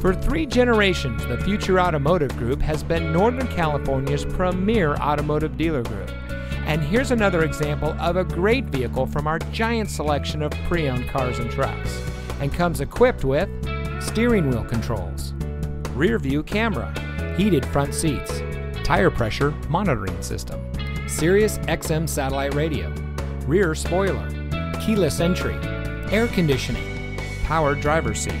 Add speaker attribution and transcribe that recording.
Speaker 1: For three generations, the Future Automotive Group has been Northern California's premier automotive dealer group. And here's another example of a great vehicle from our giant selection of pre owned cars and trucks. And comes equipped with steering wheel controls, rear view camera, heated front seats, tire pressure monitoring system, Sirius XM satellite radio, rear spoiler, keyless entry, air conditioning, power driver's seat,